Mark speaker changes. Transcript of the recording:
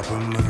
Speaker 1: I remember